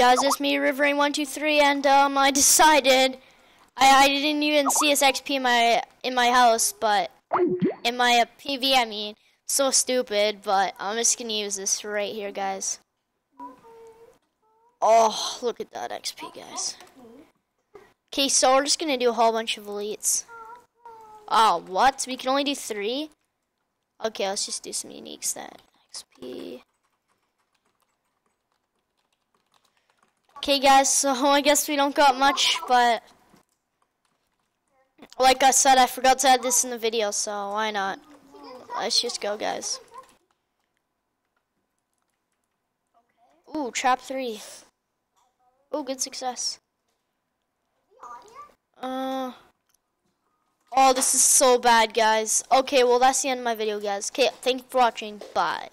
Yeah, it's just me, Riverrain123, and um, I decided I, I didn't even see XP in my in my house, but in my uh, PV, I mean, so stupid. But I'm just gonna use this right here, guys. Oh, look at that XP, guys. Okay, so we're just gonna do a whole bunch of elites. Oh, what? We can only do three? Okay, let's just do some uniques then. XP. Okay, guys, so I guess we don't got much, but like I said, I forgot to add this in the video, so why not? Let's just go, guys. Ooh, trap three. Ooh, good success. Uh. Oh, this is so bad, guys. Okay, well, that's the end of my video, guys. Okay, thank you for watching. Bye.